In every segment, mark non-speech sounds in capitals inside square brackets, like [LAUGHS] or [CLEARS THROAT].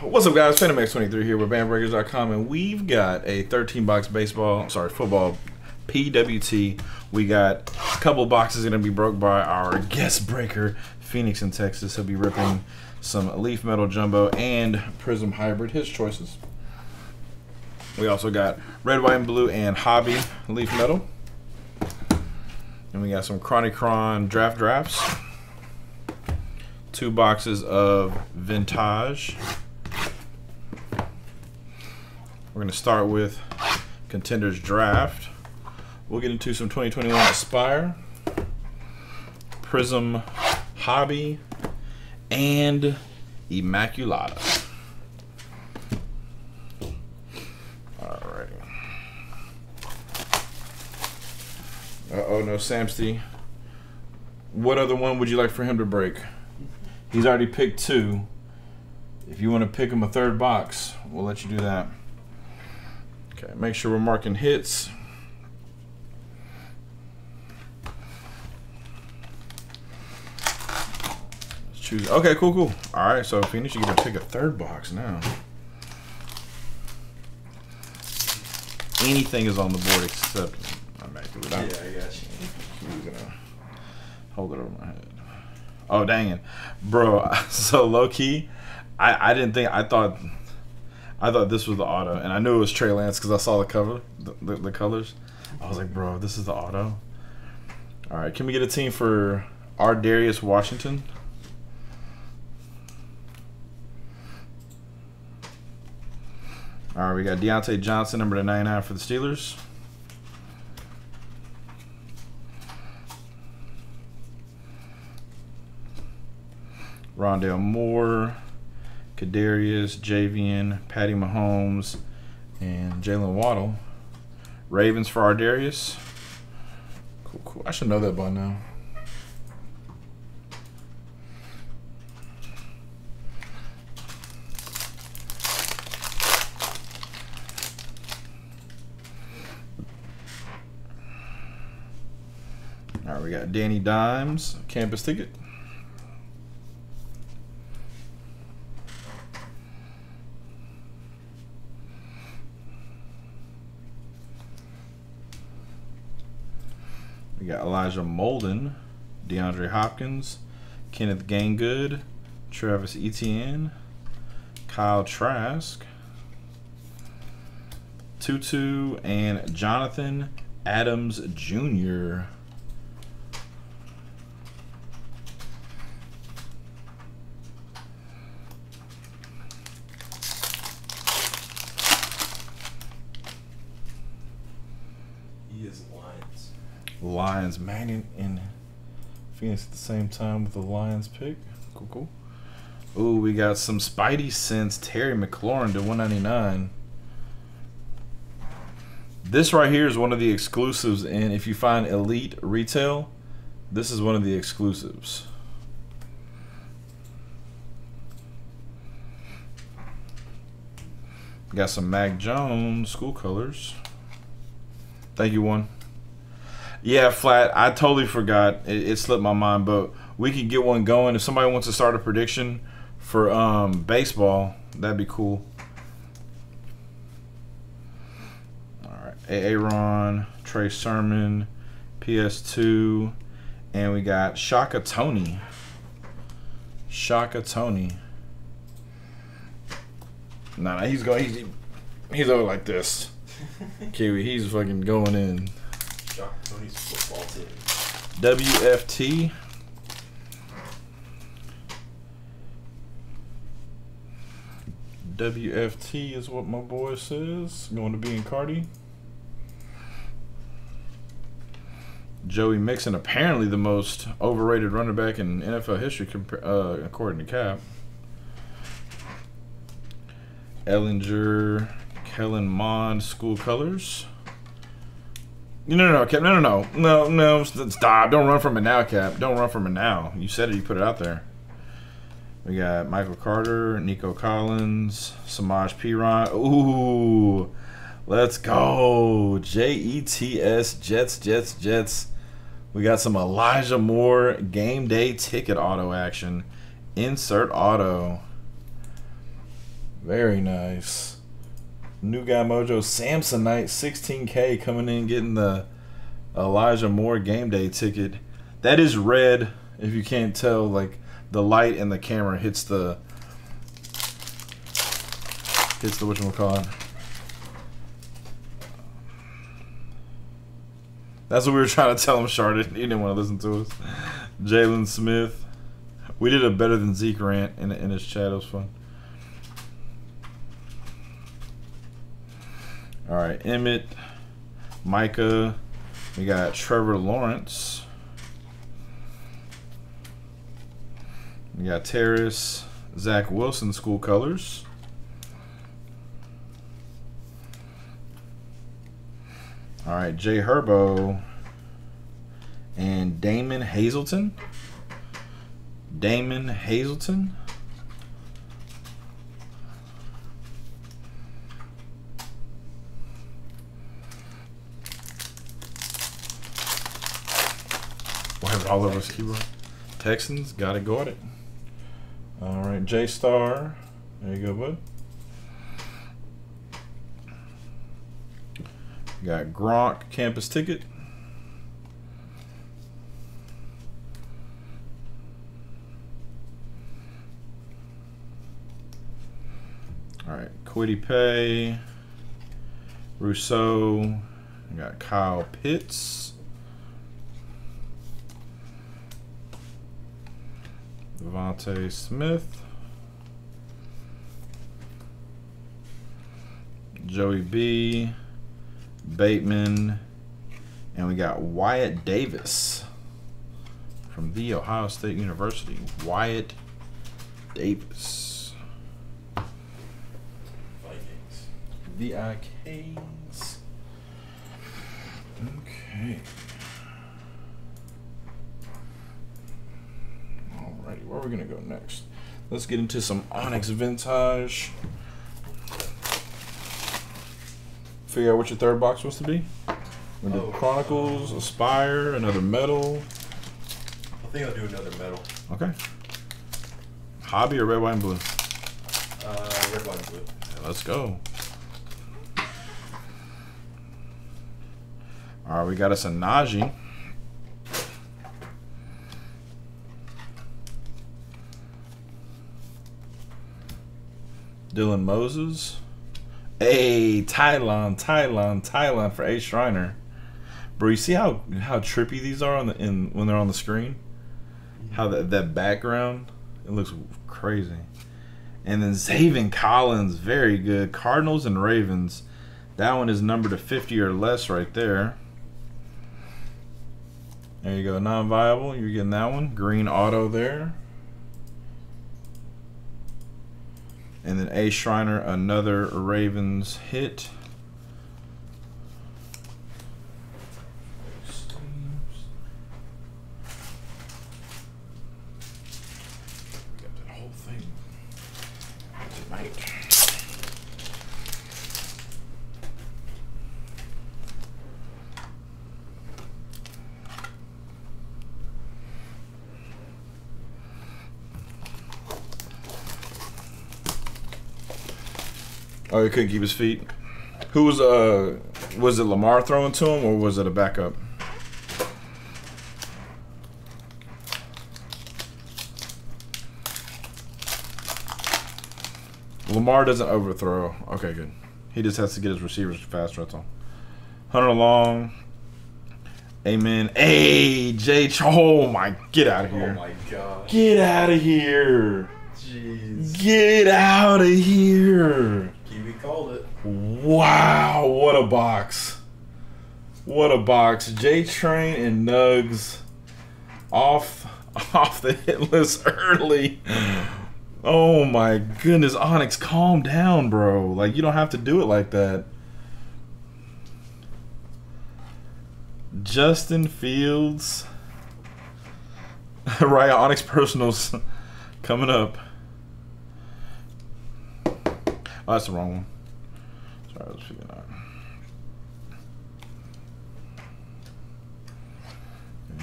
What's up, guys? PhantomX23 here with BAMFBreakers.com, and we've got a 13 box baseball, sorry, football PWT. We got a couple boxes going to be broke by our guest breaker, Phoenix in Texas. He'll be ripping some Leaf Metal Jumbo and Prism Hybrid, his choices. We also got Red, White, and Blue and Hobby Leaf Metal. And we got some Chronicron Draft Drafts two boxes of Vintage. We're going to start with Contenders Draft. We'll get into some 2021 Aspire, Prism Hobby, and Immaculata. Alrighty. Uh-oh, no Samsty. What other one would you like for him to break? He's already picked two. If you want to pick him a third box, we'll let you do that. Okay, make sure we're marking hits. Let's choose. Okay, cool, cool. All right, so Phoenix, you get to pick a third box now. Anything is on the board except immaculate. Yeah, I got you. He's gonna hold it over my head. Oh dang it, bro! [LAUGHS] So low key, I I didn't think I thought I thought this was the auto, and I knew it was Trey Lance because I saw the cover, the, the, the colors. I was like, bro, this is the auto. All right, can we get a team for our Darius Washington? All right, we got Diontae Johnson, number to 99 for the Steelers. Rondale Moore, Kadarius, Javian, Patty Mahomes, and Jalen Waddle. Ravens for Ardarius. Cool, cool. I should know that by now. All right, we got Danny Dimes, campus ticket. We got Elijah Molden, DeAndre Hopkins, Kenneth Gaingood, Travis Etienne, Kyle Trask, Tutu, and Jonathan Adams Jr. He is Lions. Lions, Manning and Phoenix at the same time with the Lions pick. Cool, cool. Ooh, we got some Spidey Sense Terry McLaurin to 199. This right here is one of the exclusives, and if you find Elite Retail, this is one of the exclusives. Got some Mac Jones school colors. Thank you, one. Yeah, flat. I totally forgot. It, it, slipped my mind, but we could get one going. If somebody wants to start a prediction for um, baseball, that'd be cool. All right, Aaron, Trey Sermon, PS2, and we got Shaka Toney. Shaka Toney. Nah, nah he's going. He's, he's over like this. [LAUGHS] Kiwi, he's fucking going in. Shock Tony's football team. WFT. WFT is what my boy says. Going to be in Cardi. Joey Mixon, apparently the most overrated running back in NFL history, uh, according to Cap. Ehlinger, Kellen Mond, school colors. No, no, no, Cap. No, no, no, no, no. Stop! Don't run from it now, Cap. Don't run from it now. You said it. You put it out there. We got Michael Carter, Nico Collins, Samaje Perine. Ooh, let's go. J E T S Jets, Jets, Jets. We got some Elijah Moore game day ticket auto action. Insert auto. Very nice. New guy Mojo Samsonite 16K coming in getting the Elijah Moore game day ticket. That is red. If you can't tell, like the light in the camera hits the hits the what you call it. That's what we were trying to tell him, Charlotte. He didn't want to listen to us. Jalen Smith. We did a better than Zeke rant in, in his chat. It was fun. All right, Emmett, Micah. We got Trevor Lawrence. We got Terrace, Zach Wilson, school colors. All right, Jay Herbo and Damon Hazelton. Damon Hazelton. All over keyboard. Texans, got it, got it. All right, J Star. There you go, bud. Got Gronk campus ticket. All right, Quiddy Pay, Rousseau. We got Kyle Pitts. DeVonta Smith. Joey B. Bateman. And we got Wyatt Davis from The Ohio State University. Wyatt Davis. Vikings. The Kings. Okay. Alrighty, where are we gonna go next? Let's get into some Onyx vintage. Figure out what your third box wants to be. We do Oh. Chronicles, Aspire, another metal. I think I'll do another metal. Okay. Hobby or red, white, and blue? Uh, red, white, and blue. Let's go. All right, we got us a Najee. Dylan Moses. Hey, Tylon, Tylon, Tylon for A Shriner. Bro, you see how how trippy these are on the in when they're on the screen? How that that background it looks crazy. And then Zaven Collins, very good. Cardinals and Ravens. That one is numbered to 50 or less right there. There you go, non-viable. You're getting that one. Green auto there. And then A Shriner, another Ravens hit. Got that whole thing tonight. Oh, he couldn't keep his feet. Who was uh was it Lamar throwing to him or was it a backup? Lamar doesn't overthrow. Okay, good. He just has to get his receivers faster. That's all. Hunter Long. Amen. Hey, J. Oh my, get out of Oh here. my gosh. Get out of here. Jeez. Get out of here. Called it. Wow, what a box. What a box. J Train and Nugs off [LAUGHS] off the hit list early. Oh my goodness, Onyx, calm down, bro. Like you don't have to do it like that. Justin Fields. [LAUGHS] right, Onyx Personals coming up. Oh, that's the wrong one. Sorry, I was figuring out.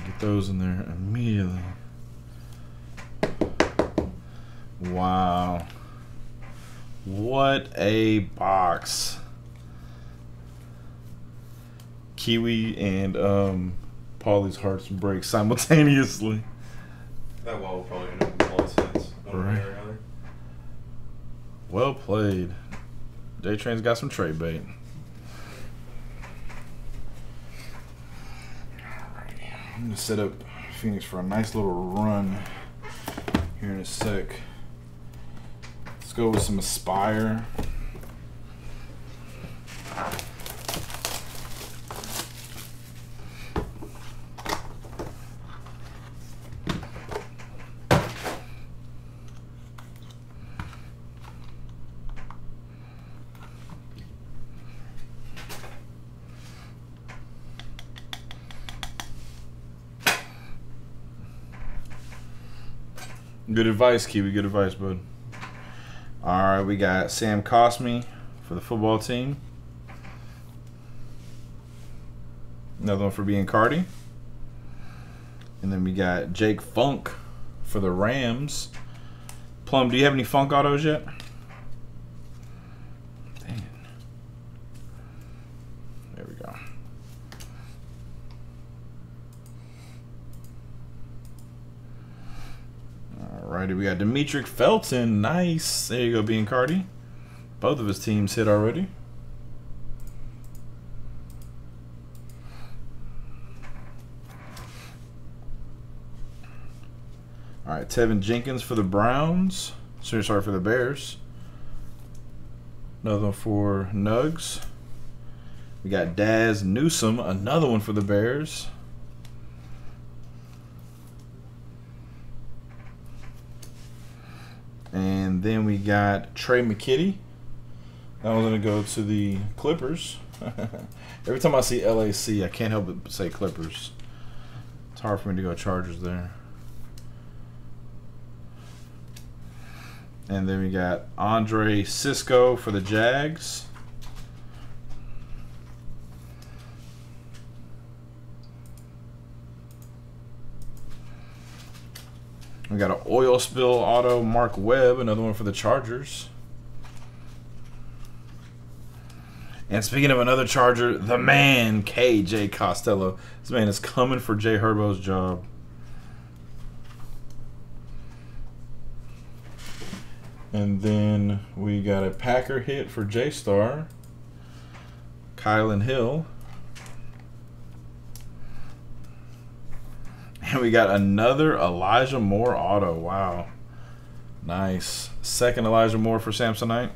Get those in there immediately. Wow. What a box. Kiwi and um, Paulie's hearts break simultaneously. That wall will probably end up in hits. One Right. Well played. Day Train's got some trade bait. I'm gonna set up Phoenix for a nice little run here in a sec. Let's go with some Aspire. Good advice, Kiwi. Good advice, bud. All right, we got Sam Cosmi for the football team. Another one for being Cardi. And then we got Jake Funk for the Rams. Plum, do you have any Funk autos yet? Dang. There we go. Alrighty, we got Demetric Felton. Nice. There you go, being Cardi. Both of his teams hit already. All right, Teven Jenkins for the Browns. Sorry, sorry for the Bears. Another one for Nugs. We got Daz Newsom, another one for the Bears. And then we got Trey McKitty. That one's going to go to the Clippers. [LAUGHS] Every time I see LAC, I can't help but say Clippers. It's hard for me to go Chargers there. And then we got Andre Cisco for the Jags. We got an oil spill auto Mark Webb, another one for the Chargers. And speaking of another Charger, the man KJ Costello. This man is coming for Jay Herbo's job. And then we got a Packer hit for J Star. Kylin Hill. And [LAUGHS] we got another Elijah Moore auto. Wow. Nice. Second Elijah Moore for Samsonite.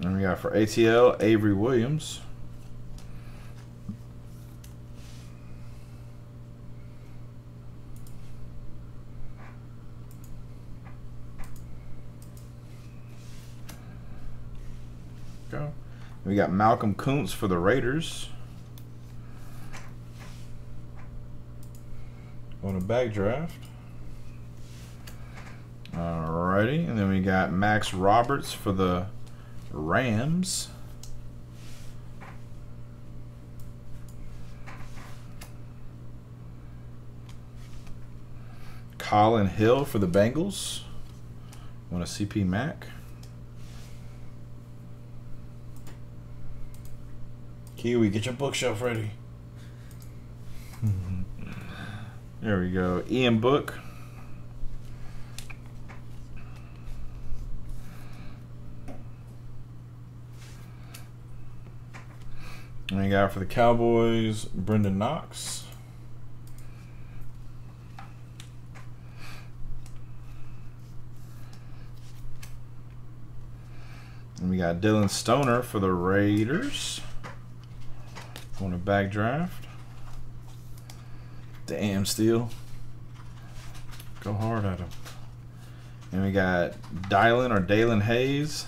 And we got for ATL Avery Williams. We got Malcolm Koonce for the Raiders. On a back draft. Alrighty, and then we got Max Roberts for the Rams. Colin Hill for the Bengals. Want a CP Mac? Kiwi, get your bookshelf ready. there we go. Ian Book. And we got for the Cowboys, Brenden Knox. And we got Dylan Stoner for the Raiders. On a back draft. Damn, Steel. Go hard at him. And we got Dylan or Dalen Hayes.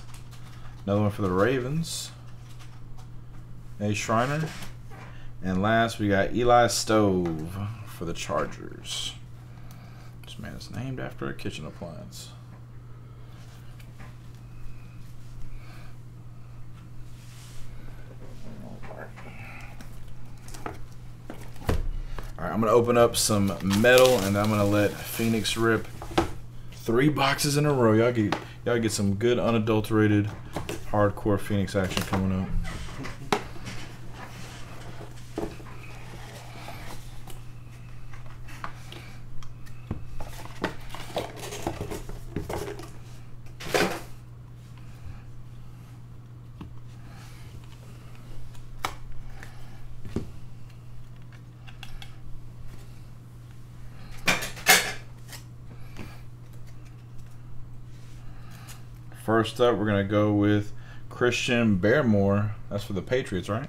Another one for the Ravens. A Shriner. And last, we got Eli Stove for the Chargers. This man is named after a kitchen appliance. All right, I'm gonna open up some metal, and I'm gonna let Phoenix rip three boxes in a row. Y'all get y'all get some good unadulterated, hardcore Phoenix action coming up. First up, we're gonna go with Christian Barmore. That's for the Patriots, right?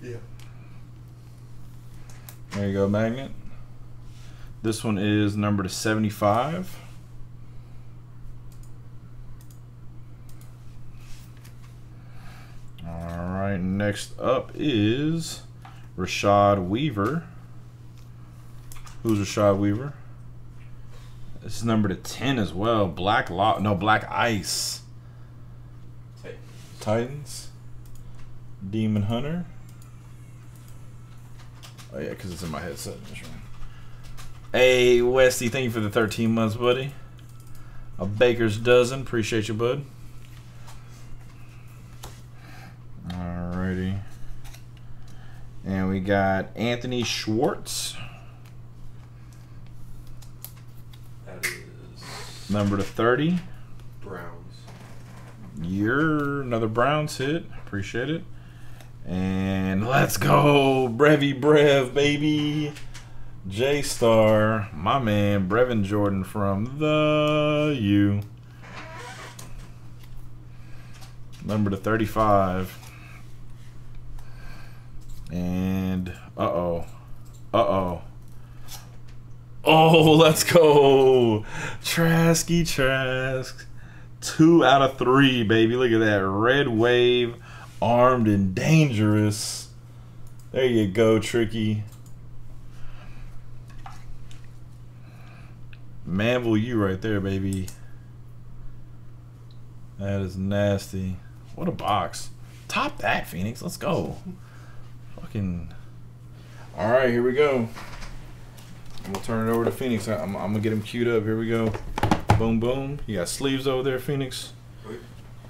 Yeah. There you go, magnet. This one is number to 75. All right, next up is Rashad Weaver. Who's Rashad Weaver? This is number to 10 as well. Black Law, no, Black Ice. Titans. Demon Hunter. Oh yeah, because it's in my headset. Hey Westy, thank you for the 13 months, buddy. A baker's dozen. Appreciate you, bud. Alrighty. And we got Anthony Schwartz, That is number to 30. Browns. You're another Browns hit. Appreciate it. And let's go, Brevy Brev, baby. J Star, my man, Brevin Jordan from the U. Number to 35. And uh oh. Uh oh. Oh, let's go. Trasky Trask. Two out of three, baby. Look at that. Red wave, armed and dangerous. There you go, Tricky. Manville, you right there, baby. That is nasty. What a box. Top that, Phoenix. Let's go. Fucking. All right, here we go. I'm going to turn it over to Phoenix. I'm, I'm gonna get him queued up. Here we go. Boom, boom. You got sleeves over there, Phoenix. Wait.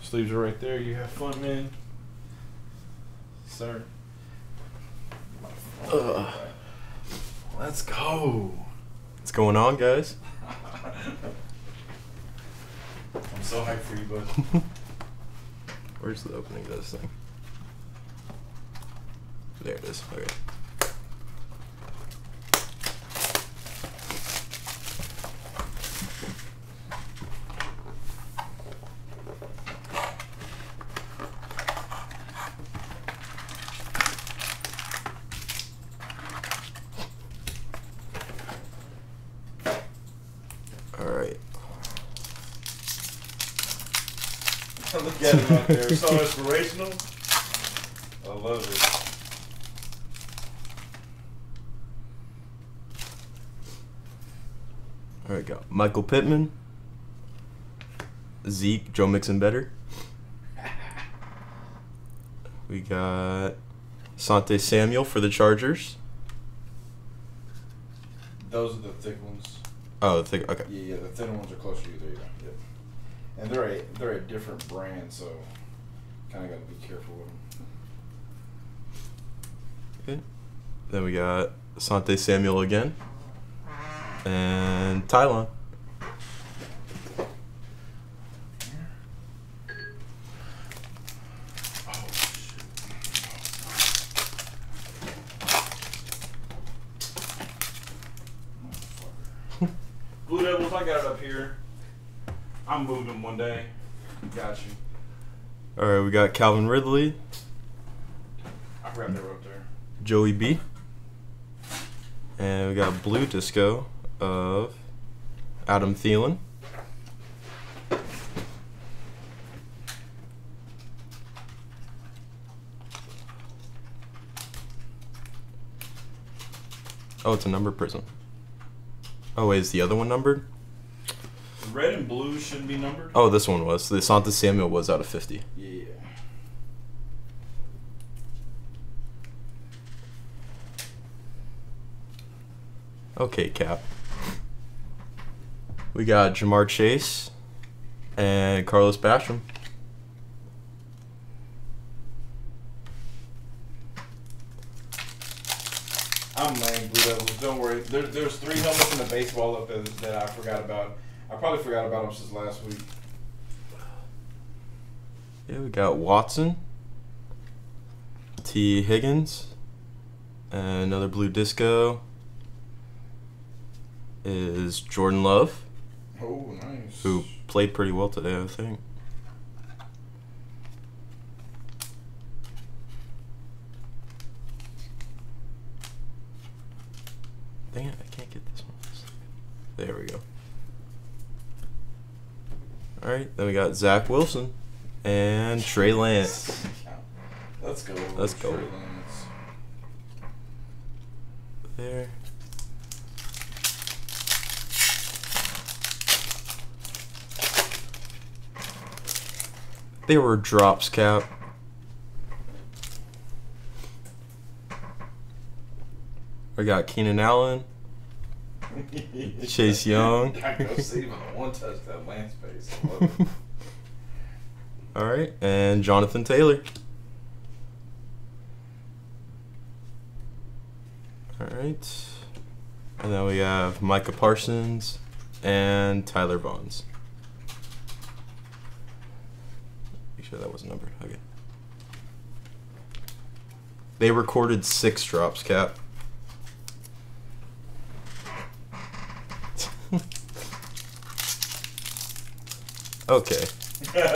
Sleeves are right there. You have fun, man. Sir. Ugh. Let's go. What's going on, guys? [LAUGHS] I'm so hyped for you, bud. [LAUGHS] Where's the opening of this thing? There it is. Okay. All right. Look at him out there. [LAUGHS] So inspirational. I love it. All right, go. Michael Pittman, Zeke, Joe Mixon better. [LAUGHS] We got Sante Samuel for the Chargers. Those are the thick ones. Oh, the thing, okay. Yeah, yeah, the thinner ones are closer to you. There you go. Yep. And they're a they're a different brand, so kind of got to be careful with them. Okay. Then we got Sante Samuel again. And Tylon. Oh shit. Motherfucker. Blue Devils, I got it up here. I'm moving them one day. Got you. All right, we got Calvin Ridley, I that up there. Joey B. And we got Blue Disco of Adam Thielen. Oh, it's a number prism. Oh, wait, is the other one numbered? Red and blue shouldn't be numbered. Oh, this one was. The Santa Samuel was out of 50. Yeah. Okay, Cap. We got Ja'Marr Chase and Carlos Basham. I'm lame, Blue Devils. Don't worry. There, there's three helmets in the baseball up there that I forgot about. I probably forgot about him since last week. Yeah, we got Watson, T. Higgins, and another blue disco is Jordan Love, Oh, nice. who played pretty well today, I think. Dang it, I can't get this one. There we go. Alright, then we got Zach Wilson and Trey Lance. Let's go. Let's go. Trey Lance. There. They were drops, Cap. We got Keenan Allen. [LAUGHS] Chase Young. [LAUGHS] I go on one touch that Lance face. I [LAUGHS] love it. All right, and Jonathan Taylor. All right, and then we have Micah Parsons and Tyler Vaughns. Make sure that was numbered. Okay. They recorded six drops, Cap. Okay.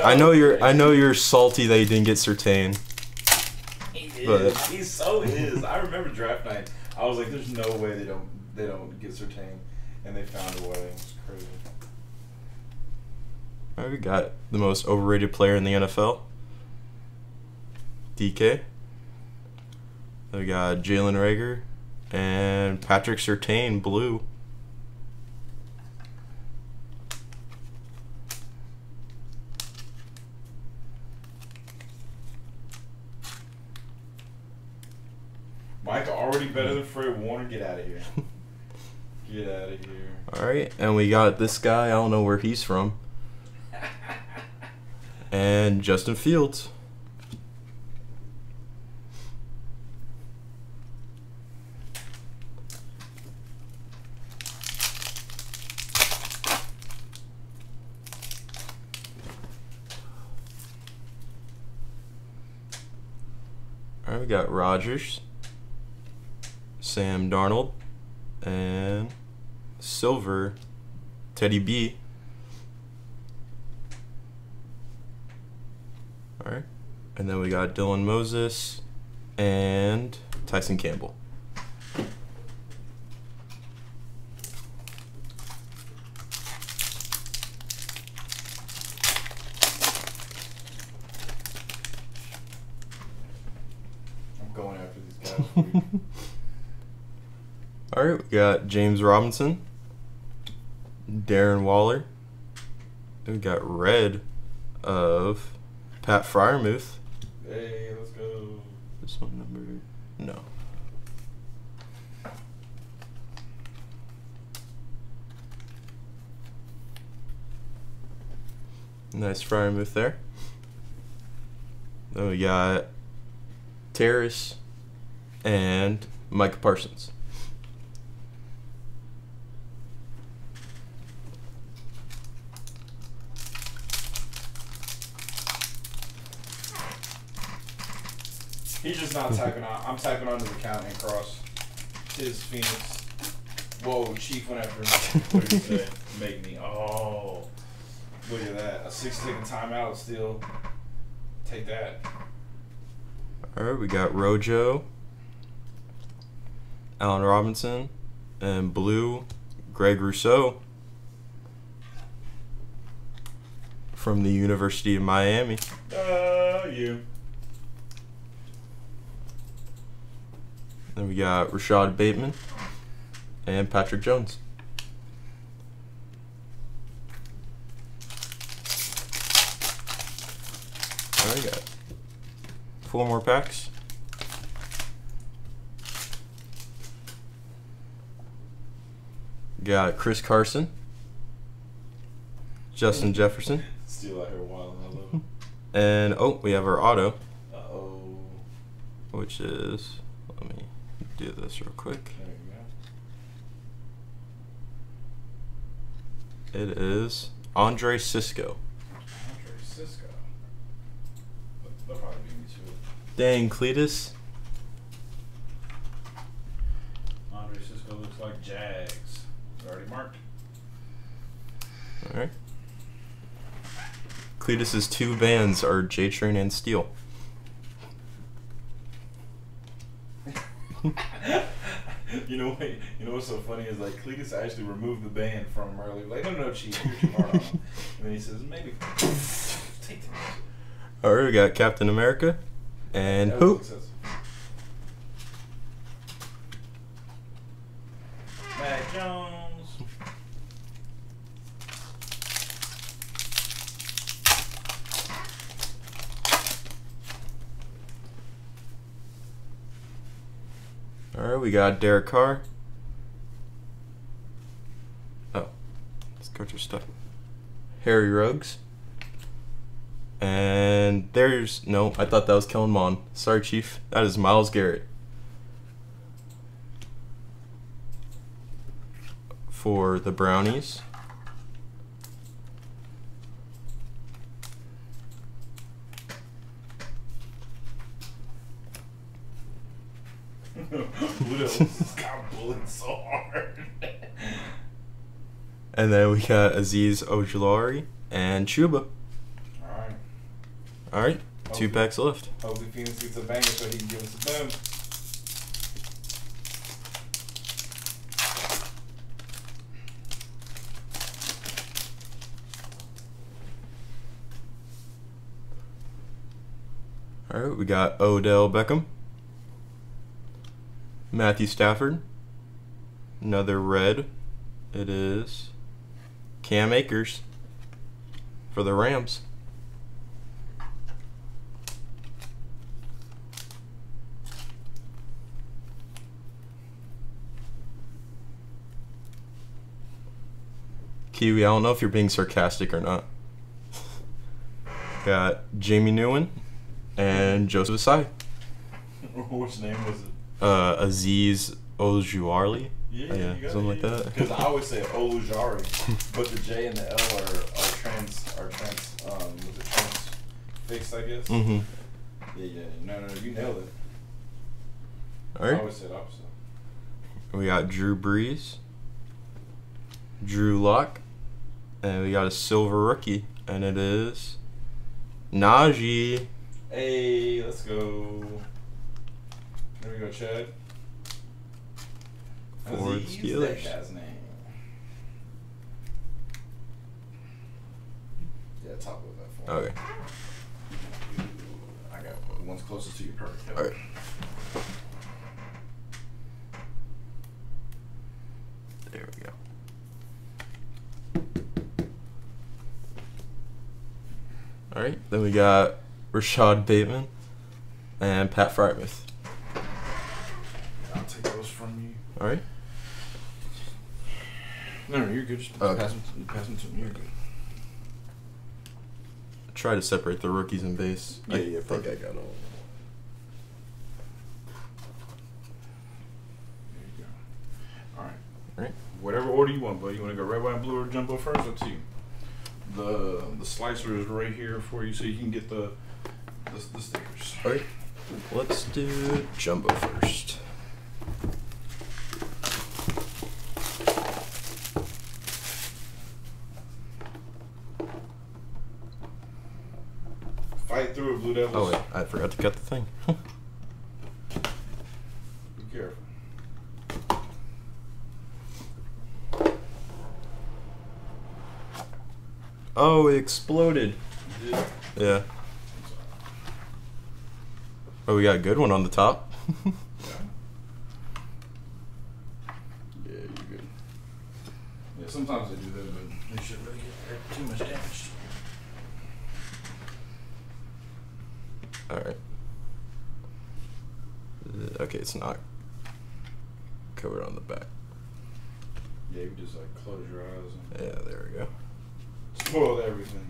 I know you're. I know you're salty that you didn't get Surtain. He But- is. He so is. I remember draft night. I was like, "There's no way they don't they don't get Surtain," and they found a way. It's crazy. All right, we got the most overrated player in the NFL. DK. Then we got Jalen Reagor and Patrick Surtain, blue. Mike already better than Fred Warner. Get out of here. Get out of here. All right, and we got this guy. I don't know where he's from. And Justin Fields. All right, we got Rogers, Sam Darnold, and Silver, Teddy B. All right. And then we got Dylan Moses and Tyson Campbell. I'm going after these guys. [LAUGHS] All right, we got James Robinson, Darren Waller. Then we got red of Pat Freiermuth. hey, let's go. This one number no. Nice Freiermuth there. Then we got Terrace and Micah Parsons. He's just not typing on. I'm typing onto the count and cross. His Phoenix. Whoa, Chief went after me. What did he say? Make me. Oh. Look at that. A six second timeout still. Take that. All right, we got Rojo, Allen Robinson, and blue, Greg Rousseau from the University of Miami. Uh, you. Then we got Rashad Bateman and Patrick Jones. All right, got four more packs. Got Chris Carson, Justin Jefferson, Still out here wild. I love and oh, we have our auto, Uh oh. which is do this real quick. There you go. It is Andre Cisco. Andre Cisco. They'll probably beat me to. Dang, Cletus. Andre Cisco looks like Jags. Already marked. All right. Cletus's two bands are J Train and Steel. you know what? You know what's so funny is like Cletus actually removed the band from him earlier. Like, no, no, chief, you're too on. And then he says, maybe [LAUGHS] take. All right, we got Captain America and That who? Mac Jones. All right, we got Derek Carr. Oh, let's stuff. Harry Ruggs. And there's no, I thought that was Kellen Mond. Sorry, Chief. That is Myles Garrett. For the Brownies. [LAUGHS] So hard. And then we got Azeez Ojulari and Chuba. Alright. All right, two packs left. Hopefully Phoenix gets a banger so he can give us a boom. All right, we got Odell Beckham, Matthew Stafford, another red. It is Cam Akers for the Rams. Kiwi, I don't know if you're being sarcastic or not. [LAUGHS] Got Jamie Newman and Joseph Ossai. [LAUGHS] Which name was it? Uh, Aziz Ojuarli. Yeah, yeah, you got something like that. Because I always say Olujari, [LAUGHS] but the J and the L are, are trans are trans um was it trans fixed I guess. Mm-hmm. Yeah, yeah. No, no, no, you nailed it. All I always said opposite. We got Drew Brees, Drew Lock, and we got a silver rookie, and it is Najee. Hey, let's go. There we go, Chad. For the Steelers. That guy's name. Yeah, top of that. Okay. I got one. one's closest to your Perfect. All right. There we go. All right. Then we got Rashad Bateman and Pat Freiermuth. I'll take those from you. All right. No, no, you're good. Just Okay. pass, them, pass them to me. You're good. Try to separate the rookies and base. I think I got all. There you go. All right. All right. Whatever order you want, bud. You want to go red, white, and blue, or jumbo first? Up to you. The the slicer is right here for you, so you can get the the, the stickers. All right. Let's do jumbo first. Fight through it, Blue Devils. Oh wait, I forgot to cut the thing. [LAUGHS] Be careful. oh, it exploded. Yeah. Yeah. Oh, we got a good one on the top. [LAUGHS] Yeah, you're good. Yeah, sometimes they do that, but they should really get too much damage. All right. Uh, Okay, it's not covered on the back. Yeah, Yeah, you just like close your eyes and Yeah, there we go. spoil everything.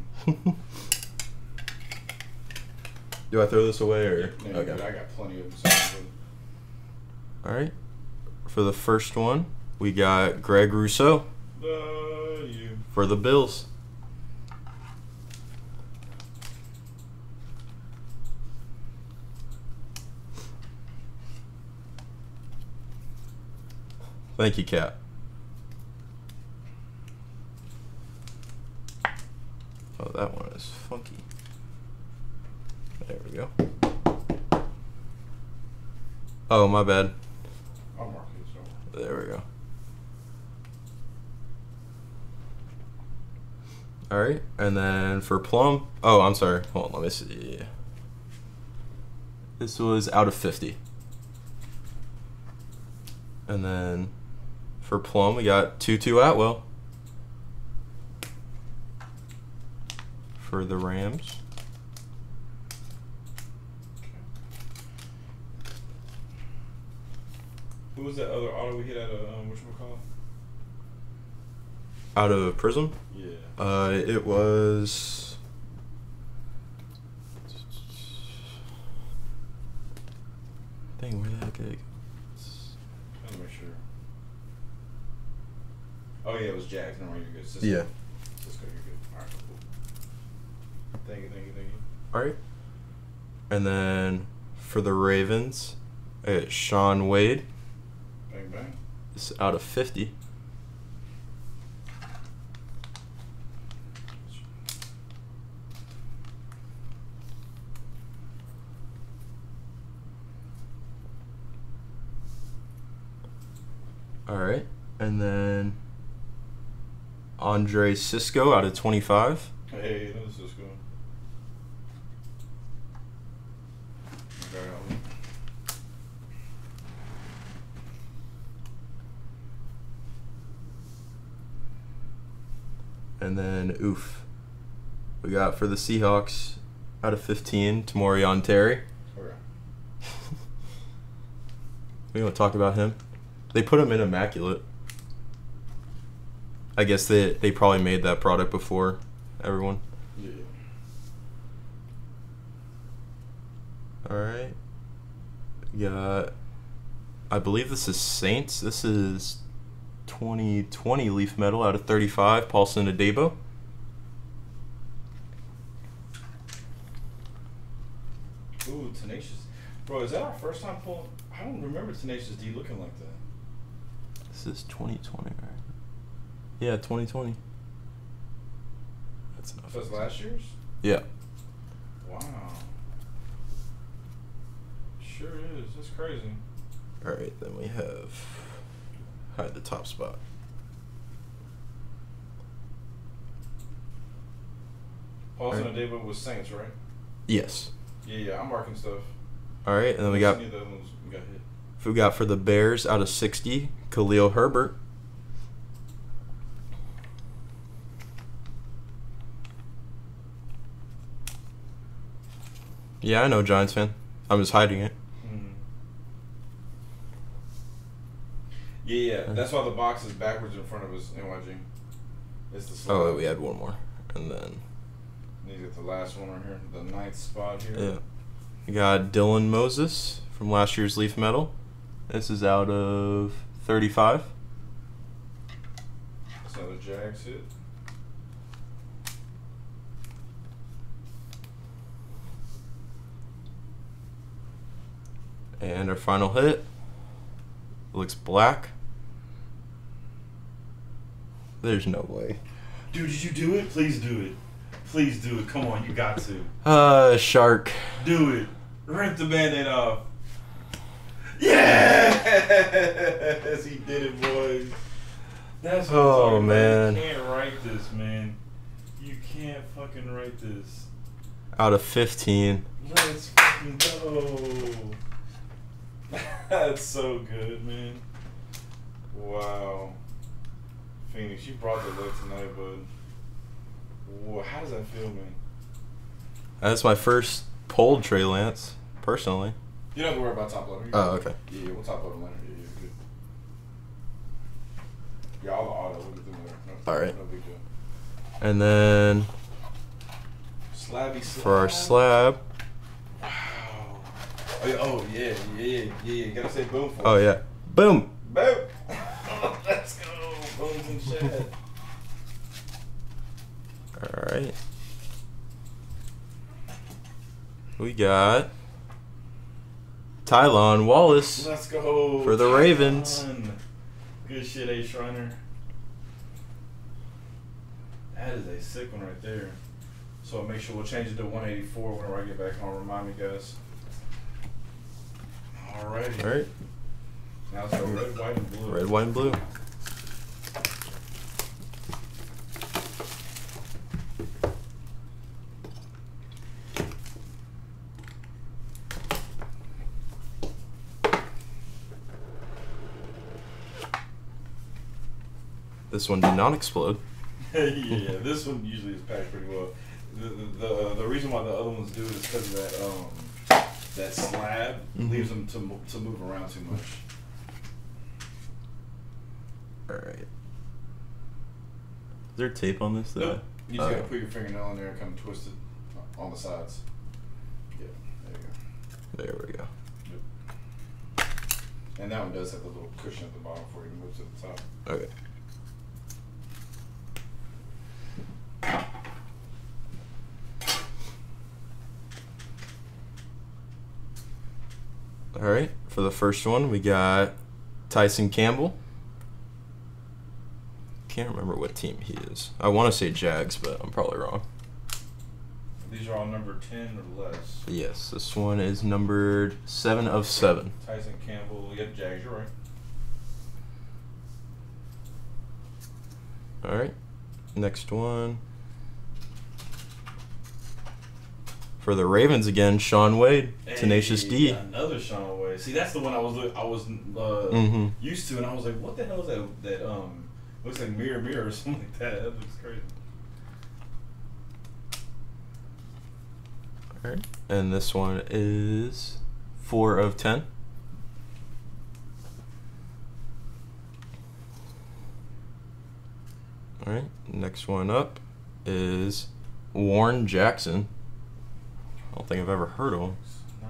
Do I throw this away or? Yeah, Okay. I got plenty of them. All right. For the first one, we got Greg Rousseau uh, for the Bills. Thank you, Cat. Oh, that one is funky. There we go. Oh, my bad. I'll mark it. So. There we go. All right, and then for plum. Oh, I'm sorry. Hold on, let me see. This was out of 50. And then for plum, we got Tutu Atwell for the Rams. Who was that other auto we hit at a um, which call? Out of Prism, Yeah. uh, it was. Dang, where the heck did it go? Trying to make sure. Oh yeah, it was Jack. No, you're good. Cisco. Yeah. Cisco, you're good. All right, cool. Thank you, thank you, thank you. All right. And then for the Ravens, it's Shaun Wade. Out of 50. All right. And then Andre Cisco out of 25. Hey, this is good. Okay, I'll- And then, oof. We got for the Seahawks out of 15, Tamorion Terry. Okay. [LAUGHS] We want to talk about him. They put him in immaculate. I guess they they probably made that product before everyone. Yeah. All right. Got. I believe this is Saints. This is 2020 Leaf Metal out of 35. Paulson Adebo. Ooh, tenacious. Bro, is that our first time pulling? I don't remember Tenacious D looking like that. This is 2020, right? Yeah, 2020. That's enough. That's last year's. Yeah. Wow. Sure is. That's crazy. All right, then we have hide the top spot. Paulson Right. and David was Saints, right? Yes. Yeah, yeah. I'm marking stuff. All right, and then we got Any of those we got hit. we got for the Bears out of 60, Khalil Herbert. Yeah, I know Giants fan. I'm just hiding it. Mm. Yeah, yeah. Uh-huh. That's why the box is backwards in front of us. NYG. It's the slide. Oh, we had one more, and then Need to get the last one right here, the ninth spot here. yeah, we got Dylan Moses from last year's Leaf Metal. This is out of 35. That's another Jags hit. And our final hit looks black. There's no way. Dude, did you do it? Please do it. Please do it. Come on, you got to. Uh, shark. Do it. Rip the band-aid off. Yes! [LAUGHS] He did it, boys. That's what Oh, I'm man. You can't write this, man. You can't fucking write this. Out of 15. Let's fucking go. [LAUGHS] That's so good, man. Wow. Phoenix, you brought the lit tonight, bud. Whoa, how does that feel, man? That's my first pulled Trey Lance, personally. You don't have to worry about top loader. Oh, okay. Yeah, yeah, we'll top load him later. Yeah, yeah, good. Yeah, all the auto. We'll get them there. No, All right. No big deal. And then Slabby slab. for our slab. Wow. Oh yeah, oh yeah, yeah, yeah, yeah. You gotta say boom for Oh yeah. Boom. Boom. [LAUGHS] Let's go. Booms and shed. All right. We got Tylon Wallace. Let's go. For the Ravens. Good shit, A Shriner. That is a sick one right there. So i make sure we'll change it to 184 whenever I get back home. Remind me, guys. Alrighty. All right. Now go red, white, and blue. Red, white, and blue. This one did not explode. [LAUGHS] yeah, this one usually is packed pretty well. The the, the, uh, the reason why the other ones do it is because of that um that slab Mhm. leaves them to to move around too much. All right. Is there tape on this? Nope. You just Oh. gotta put your fingernail in there and kind of twist it on the sides. Yeah, there you go. There we go. go. And that one does have the little cushion at the bottom for you to move to the top. Okay. All right. For the first one, we got Tyson Campbell. Can't remember what team he is. I want to say Jags, but I'm probably wrong. These are all number ten or less. Yes, this one is numbered seven of seven. Tyson Campbell, got Jags. You're right. All right. Next one. For the Ravens again, Shaun Wade, Tenacious D. Another Shaun Wade. See, that's the one I was I was uh, Mhm. used to, and I was like, what the hell is that? That um looks like mirror mirror or [LAUGHS] something like that. That looks crazy. All right. And this one is four of ten. All right. Next one up is Warren Jackson. I don't think I've ever heard of him. No.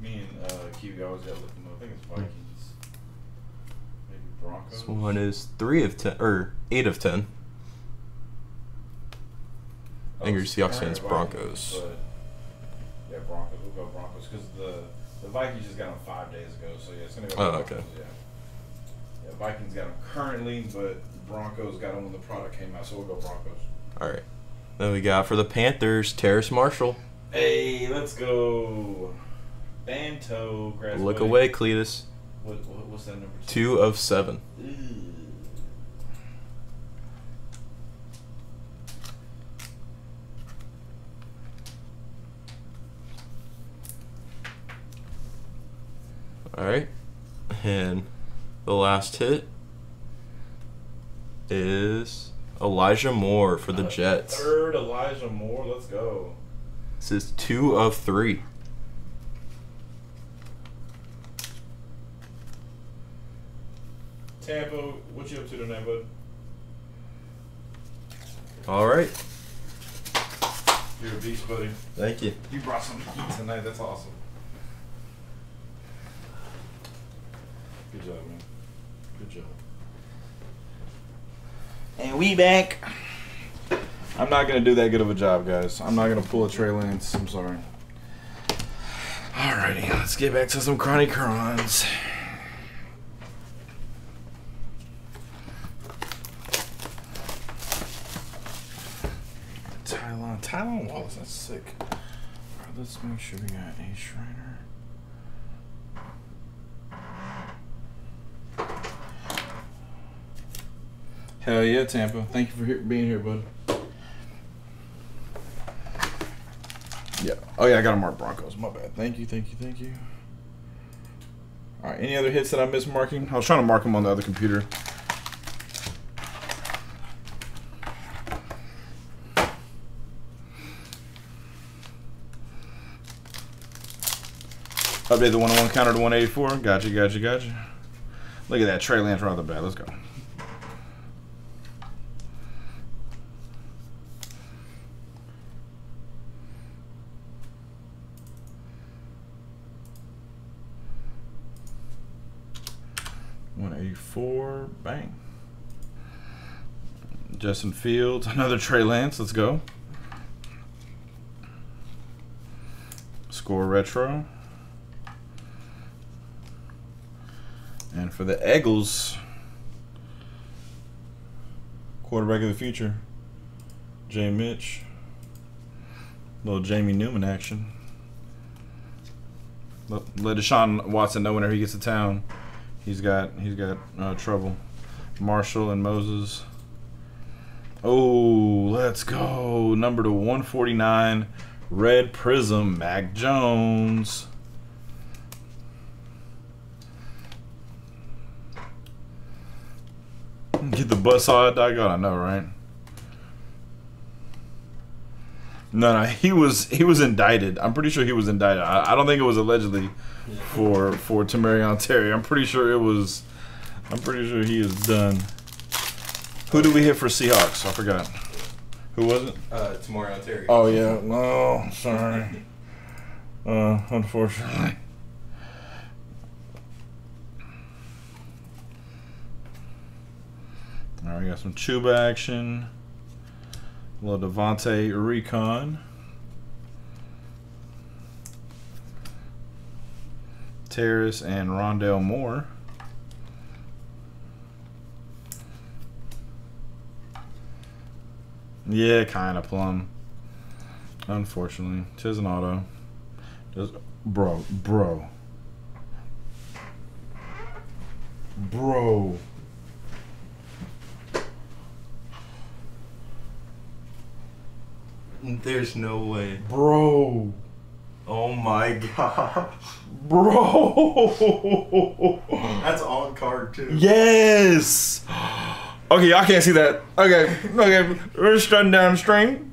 Me and uh, Kiwi always got to look them up. I think it's Vikings. Maybe Broncos. This one is three of ten or eight of ten. Oh, Angry it's Seahawks fans, Broncos. yeah, Broncos. We'll go Broncos because the the Vikings just got them five days ago. So yeah, it's gonna go. Oh, Broncos, okay. Yeah. Yeah, Vikings got them currently, but Broncos got them when the product came out. So we'll go Broncos. All right. Then we got for the Panthers, Terrace Marshall. Hey, let's go. Banto. Grass Look Way. away, Cletus. What, what, what's that number? Two of seven. Ooh. All right. And the last hit is Elijah Moore for the Uh, Jets. Third Elijah Moore. Let's go. This is two of three. Tampa, what you up to tonight, bud? All right. You're a beast, buddy. Thank you. You brought some heat tonight. That's awesome. Good job, man. Good job. And we back. I'm not gonna do that good of a job, guys. I'm not gonna pull a Trey Lance. I'm sorry. Alrighty, let's get back to some chronic crons. Tylon, Tylon Wallace, that's sick. Alright, let's make sure we got a Shriner. Hell yeah, Tampa. Thank you for being here, bud. Yeah. Oh yeah, I got to mark Broncos. My bad. Thank you, thank you, thank you. All right. Any other hits that I missed marking? I was trying to mark them on the other computer. Update the 101 counter to 184. Gotcha, gotcha, gotcha. Look at that Trey Lance the bat. Let's go. One eighty four, bang. Justin Fields, [LAUGHS] another Trey Lance. Let's go. Score retro. And for the Eagles, quarterback of the future, Jay Mitch. Little Jamie Newman action. Let, Deshaun Watson know whenever he gets to town. He's got he's got uh, trouble. Marshall and Moses. Oh, let's go. Number to 149, Red Prism, Mac Jones. Get the bus saw I got. I know, right? No, no, he was he was indicted. I'm pretty sure he was indicted. I, I don't think it was allegedly for for Tamorion Terry. I'm pretty sure it was. I'm pretty sure he is done. Who did we hit for Seahawks? I forgot. Who was it? Uh, Tamorion Terry. Oh yeah. No, sorry. Uh, unfortunately. All right, we got some Chuba action. A little DeVonta Recon. Terrace and Rondale Moore. Yeah, kind of plum. Unfortunately, tis an auto. Just, bro, bro, bro. There's no way. Bro. Oh my [LAUGHS] god. Bro. That's on card too. yes. Okay, I can't see that. Okay, okay. We're shutting down stream.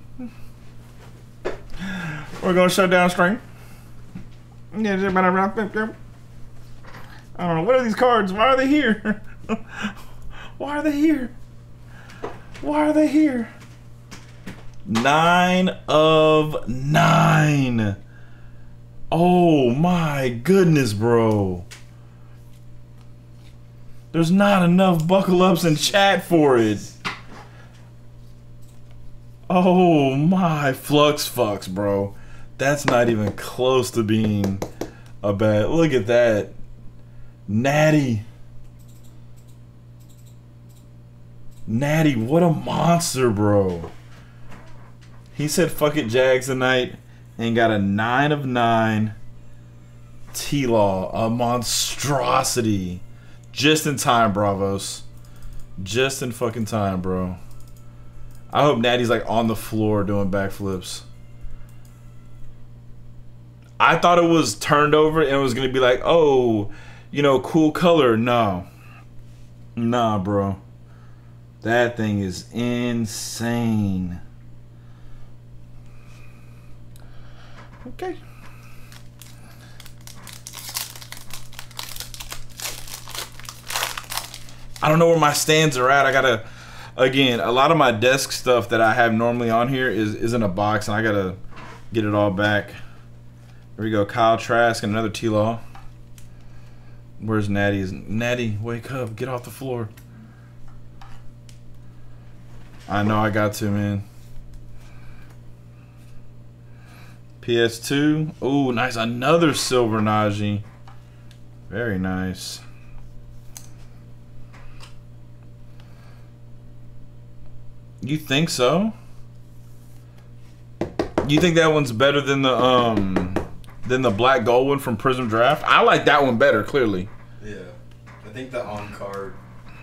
We're gonna shut down. Yeah, I don't know. What are these cards? Why are they here? [LAUGHS] Why are they here? Why are they here? Nine of nine. Oh my goodness, bro. There's not enough buckle ups in chat for it. Oh my flux fucks, bro. That's not even close to being a bad. Look at that. Natty. Natty, what a monster, bro. He said fuck it Jags tonight and got a 9 of 9 T-Law, a monstrosity. Just in time, Bravos. Just in fucking time, bro. I hope Natty's like on the floor doing backflips. I thought it was turned over and it was gonna be like, oh, you know, cool color. No. Nah, bro. That thing is insane. Okay. I don't know where my stands are at. I gotta, again, a lot of my desk stuff that I have normally on here is, is in a box, and I gotta get it all back. Here we go, Kyle Trask and another T-Law. Where's Natty? Is Natty, wake up, get off the floor. I know I got to, man. PS2. Oh, nice. Another silver Najee. Very nice. You think so? You think that one's better than the um than the black gold one from Prism Draft? I like that one better, clearly. Yeah. I think the on card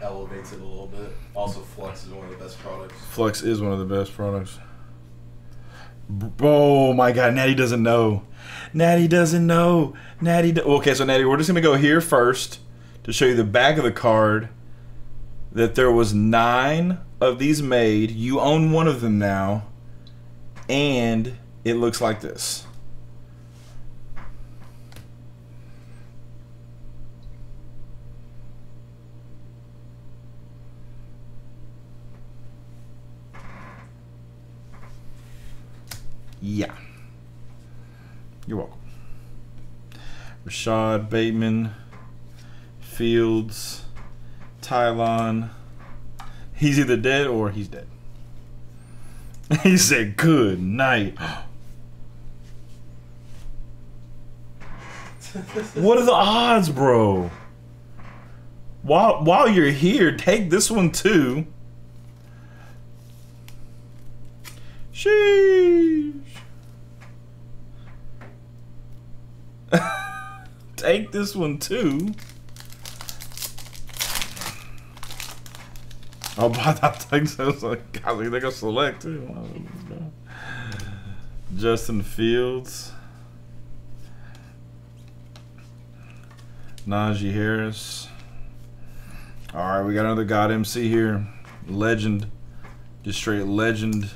elevates it a little bit. Also, Flux is one of the best products. Flux is one of the best products. Oh my god, Natty doesn't know. Natty doesn't know. Natty. Do- okay, so Natty, we're just gonna go here first to show you the back of the card that there was nine of these made. You own one of them now, and it looks like this. Yeah. You're welcome. Rashod Bateman, Fields. Tylon. He's either dead or he's dead. [LAUGHS] he said, "Good night." [GASPS] what are the odds, bro? While while you're here, take this one too. Sheesh. [LAUGHS] take this one too. Oh, but I think so. It's like, golly, they go select too. Justin Fields. Najee Harris. All right, we got another God MC here. Legend. Just straight legend.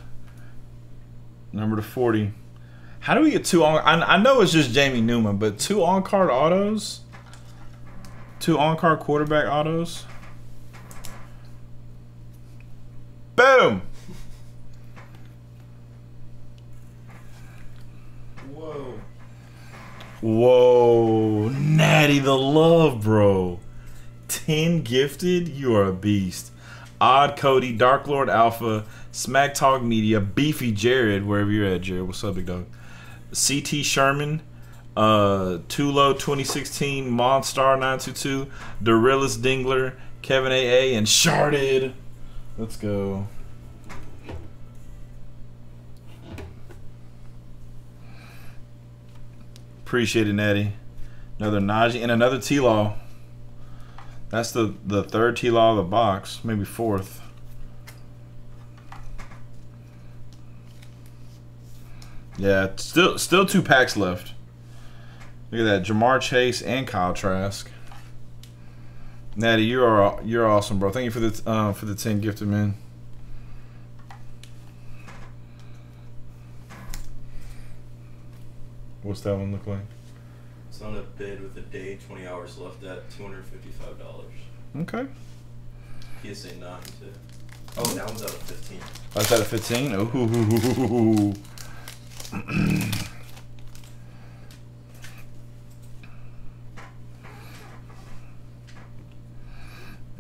Number to 40. How do we get two on? I, I know it's just Jamie Newman, but two on card autos? Two on card quarterback autos? Boom! Whoa. Whoa, Natty the love, bro. 10 gifted, you are a beast. Odd Cody, Dark Lord Alpha, Smack Talk Media, Beefy Jared, wherever you're at, Jared. What's up, big dog? CT Sherman, uh, Tulo 2016, Monstar 922, Dorillis Dingler, Kevin AA, and Sharded. Let's go. Appreciate it, Natty. Another Najee and another T Law. That's the the third T Law of the box, maybe fourth. Yeah, still still two packs left. Look at that, Ja'Marr Chase and Kyle Trask. Natty, you are you're awesome, bro. Thank you for the uh, for the ten gifted man. What's that one look like? It's on a bid with a day, 20 hours left at $255. Okay. PSA 9 too. Oh, that one's out of 15. That's out of 15. Ooh.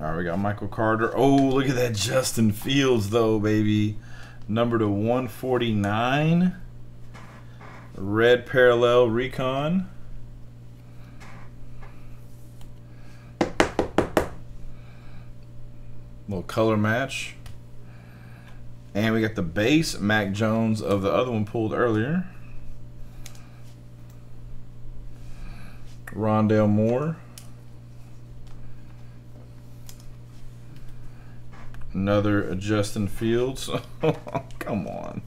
All right, we got Michael Carter. Oh, look at that Justin Fields, though, baby. Number to 149. Red parallel recon. Little color match. And we got the base Mac Jones of the other one pulled earlier. Rondale Moore. Another Justin Fields. [LAUGHS] Come on.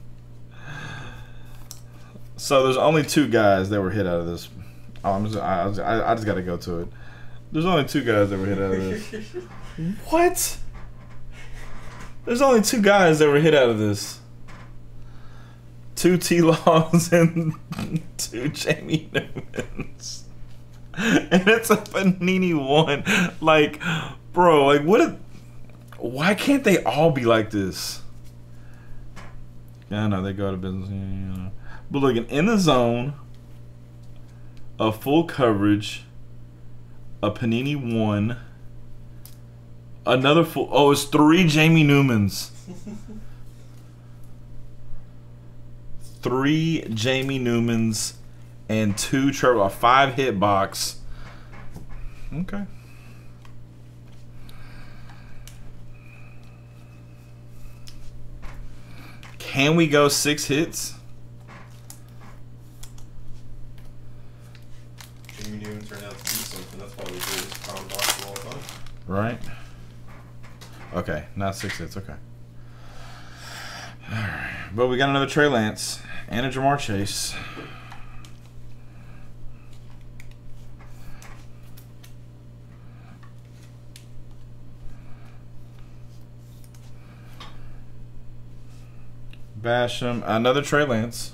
So there's only two guys that were hit out of this. Oh, I'm just, I, I, I just got to go to it. There's only two guys that were hit out of this. [LAUGHS] what? There's only two guys that were hit out of this. Two T Laws [LAUGHS] and two Jamie Newmans. [LAUGHS] And it's a Panini one. Like, bro, like what if, why can't they all be like this? Yeah, I know they go out of business. Yeah, yeah, yeah. But looking in the zone, a full coverage, a Panini one, another full. Oh, it's three Jamie Newmans. [LAUGHS] three Jamie Newmans and two Trevor. A five hit box. Okay. Can we go six hits? All. Right. Okay, not six hits. Okay. Alright. But we got another Trey Lance and a Ja'Marr Chase. Basham. Another Trey Lance.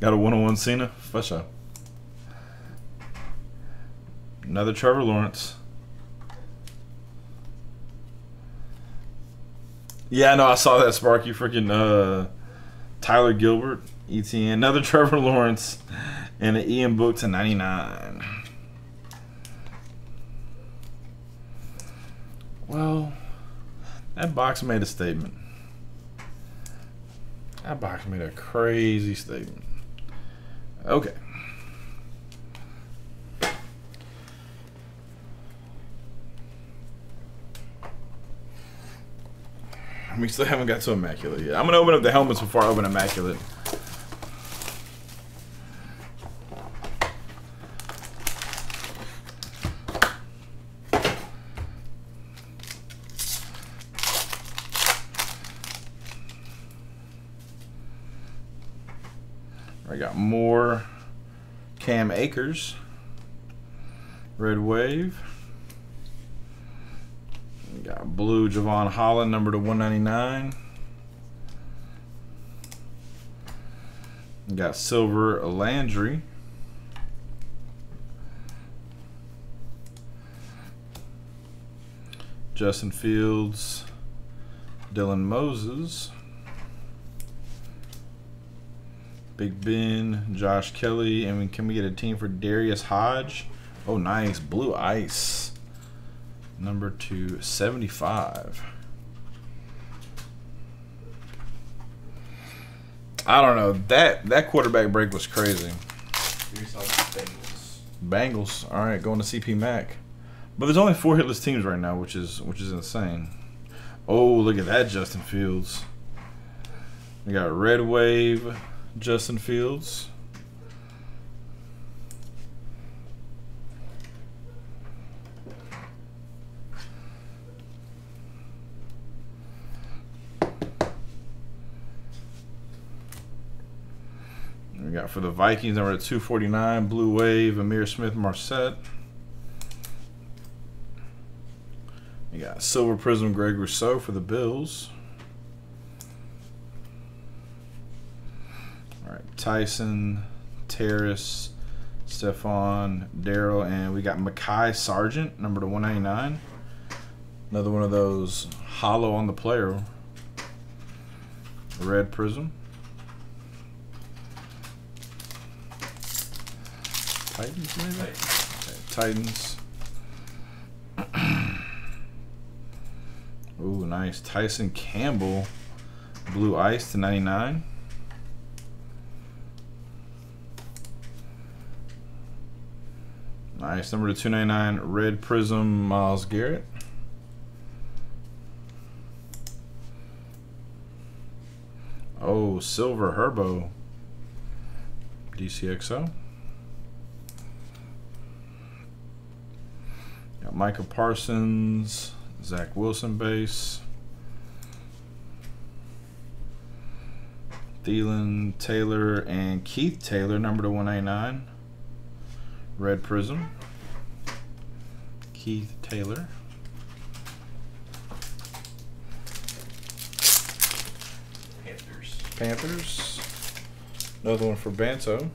Got a one on one Cena. For sure. Another Trevor Lawrence. Yeah, no, I saw that Sparky freaking uh Tyler Gilbert, ETN, another [LAUGHS] Trevor Lawrence, and an Ian Book to 99. Well, that box made a statement. That box made a crazy statement. Okay. We still haven't got to Immaculate yet. I'm going to open up the helmets before I open Immaculate. I got more Cam Akers. Red Wave. Blue Jevon Holland, number to 199. We got silver Landry. Justin Fields, Dylan Moses. Big Ben, Josh Kelly, and can we get a team for Darius Hodge? Oh, nice. Blue Ice. Number 275. I don't know. That that quarterback break was crazy. Bengals. Bengals. All right, going to CP Mac. But there's only four hitless teams right now, which is which is insane. Oh, look at that, Justin Fields. We got Red Wave, Justin Fields. For the Vikings number 249, Blue Wave, Ihmir Smith-Marsette. We got Silver Prism Greg Rousseau for the Bills. All right, Tyson, Terrace, Stefan, Daryl, and we got Makai Sargent, number to 199. Another one of those hollow on the player. Red Prism. Titans, maybe? Titans. [CLEARS THROAT] Ooh, nice. Tyson Campbell, Blue Ice to 99. Nice. Number to 299, Red Prism, Myles Garrett. Oh, Silver Herbo, DCXO. Micah Parsons, Zach Wilson base. Thielen, Taylor, and Keith Taylor, number to 189. Red Prism. Keith Taylor. Panthers. Panthers. Another one for Banto.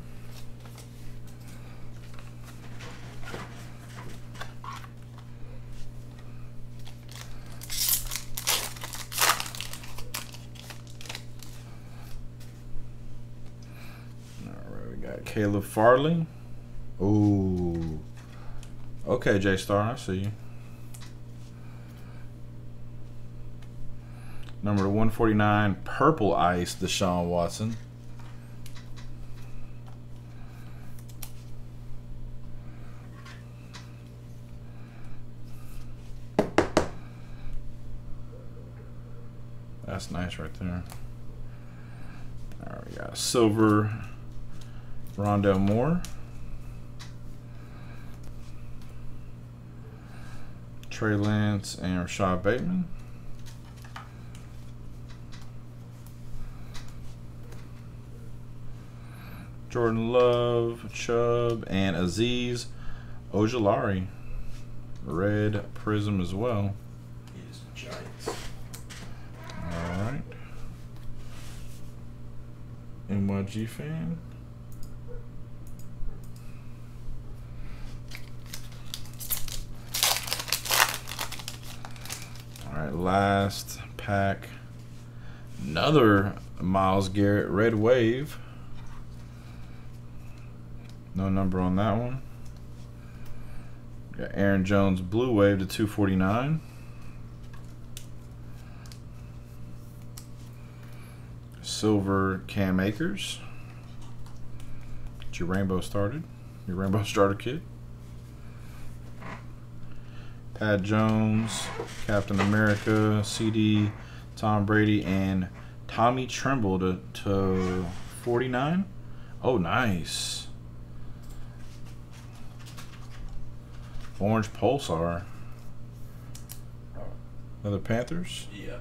Alright, we got Caleb Farley. Ooh. Okay, J Star, I see you. Number 149, Purple Ice, Deshaun Watson. That's nice right there. All right, we got silver Rondale Moore. Trey Lance and Rashod Bateman. Jordan Love, Chubb, and Azeez Ojulari. Red Prism as well. Is Giants. All right. NYG fan. Right, last pack. Another Myles Garrett Red Wave. No number on that one. Got Aaron Jones Blue Wave to 249. Silver Cam Akers. Get your rainbow started. Your rainbow starter kit. Pat Jones, Captain America, CD, Tom Brady, and Tommy Tremble to, to 49. Oh, nice. Orange Pulsar. Another Panthers. Yeah.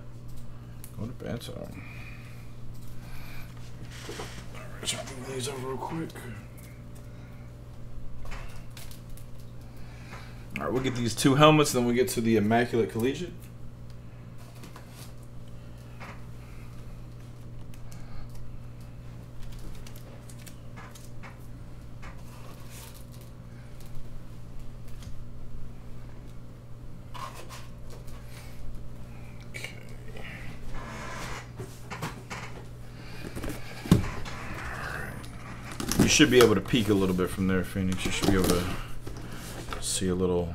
Go to Panthers. Alright, so move these over real quick. Alright, we'll get these two helmets, then we get to the Immaculate Collegiate. You should be able to peek a little bit from there, Phoenix. You should be able to see a little.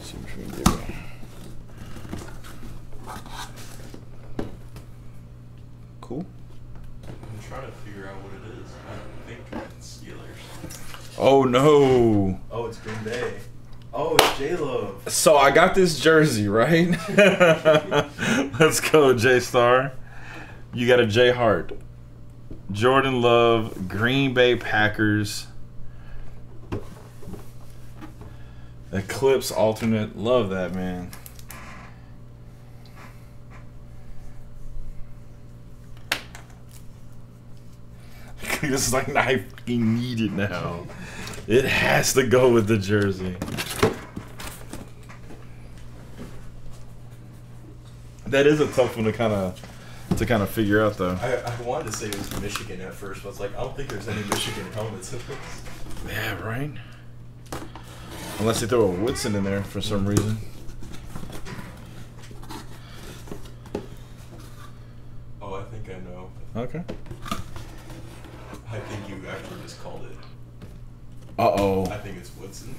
See if we can get. Cool. I'm trying to figure out what it is. I think it's Steelers. Oh no! Oh, it's Green Bay. Oh, it's J Love. So I got this jersey, right? [LAUGHS] Let's go, J Star. You got a J Hart. Jordan Love, Green Bay Packers. Eclipse alternate. Love that, man. [LAUGHS] this is like I fucking need it now. It has to go with the jersey. That is a tough one to kind of to kind of figure out, though. I, I wanted to say it was Michigan at first, but it's like I don't think there's any Michigan helmets in this. Yeah, right. Unless they throw a Woodson in there for some reason. Oh, I think I know. Okay. I think you actually just called it. Uh oh. I think it's Woodson.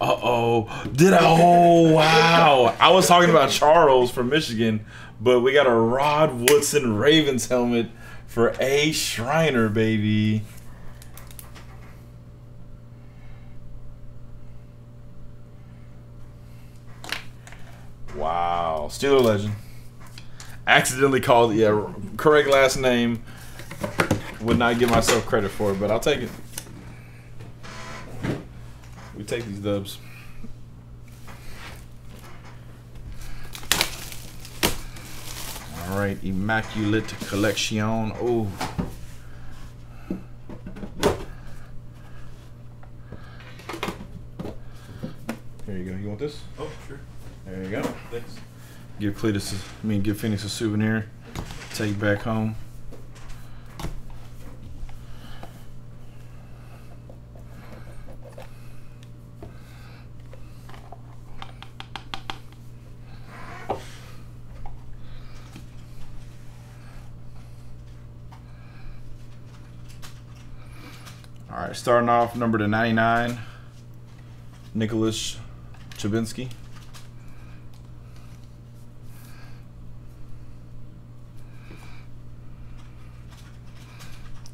Uh oh. Did I? Oh wow. I was talking about Charles from Michigan, but we got a Rod Woodson Ravens helmet for A Shriner, baby. Wow. Steeler legend. Accidentally called, it, yeah, correct last name. Would not give myself credit for it, but I'll take it. We take these dubs. All right, immaculate collection. Oh. Here you go. You want this? Oh, sure. There you go. Thanks. Give Cletus, I mean, give Phoenix a souvenir. Take it back home. All right, starting off number to 99, Nicholas Chabinsky.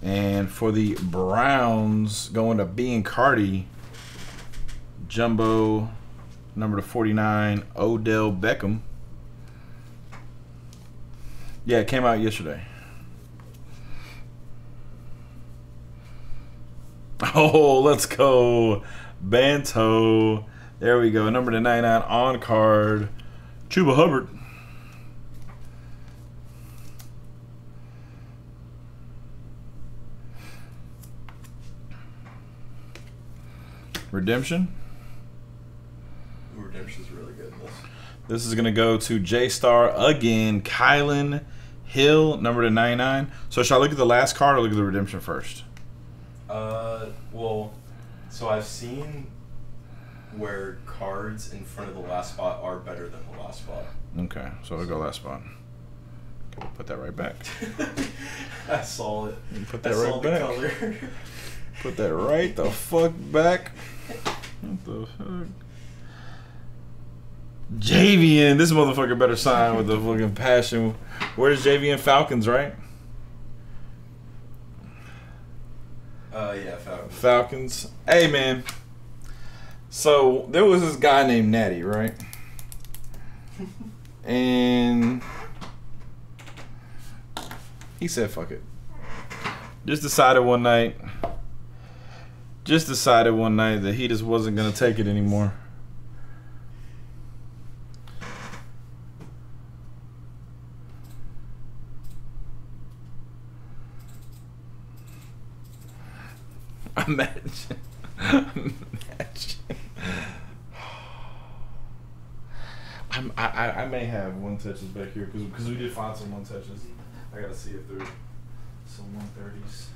And for the Browns, going to B and Cardi, Jumbo, number to 49, Odell Beckham. Yeah, it came out yesterday. [LAUGHS] Oh, let's go. Banto. There we go. Number to 99 on card. Chuba Hubbard. Redemption. Redemption's really good in this. This is going to go to J Star again. Kylin Hill, number to 99. So, should I look at the last card or look at the redemption first? Uh, well, so I've seen where cards in front of the last spot are better than the last spot. Okay, so we'll go last spot. Okay, Put that right back. [LAUGHS] I saw it. Put I that saw right the back. color. Put that right the fuck back. What the fuck? Javian, this motherfucker better sign with the fucking passion. Where's Javian Falcons, right? Uh, yeah, Falcons. Falcons. Hey man. So there was this guy named Natty, right? [LAUGHS] And he said, "Fuck it." Just decided one night just decided one night that he just wasn't gonna take it anymore. [LAUGHS] Imagine. I'm, I, I may have one touches back here because we did find some one touches. I gotta see if there's some 130s.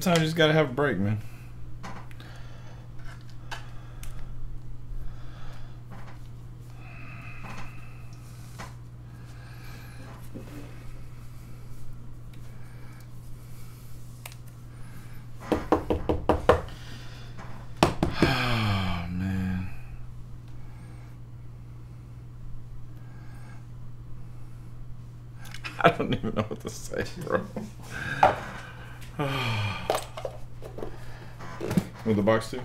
Sometimes you just gotta have a break, man. Oh man. I don't even know what to say, bro. With the box too?